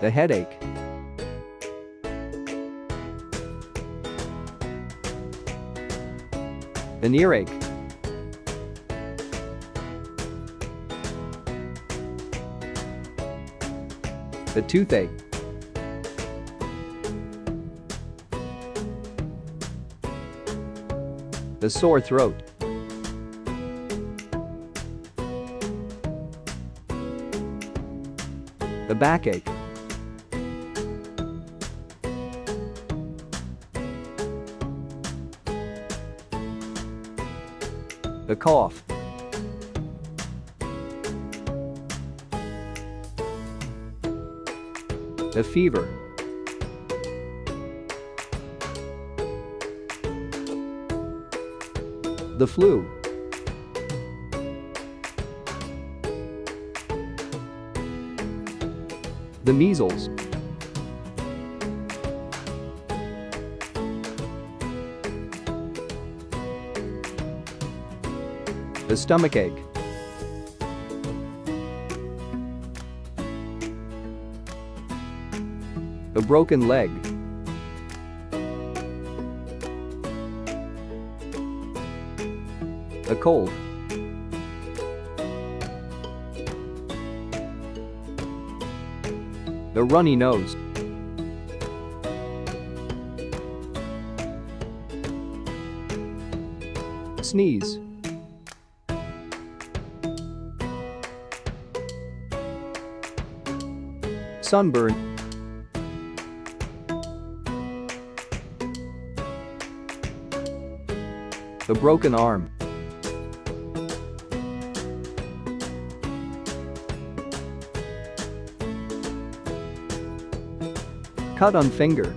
The headache. An earache. The toothache. The sore throat. The backache. The cough. The fever. The flu. The measles. The stomachache. The broken leg. The cold. The runny nose. Sneeze. Sunburn. The broken arm. Cut on finger.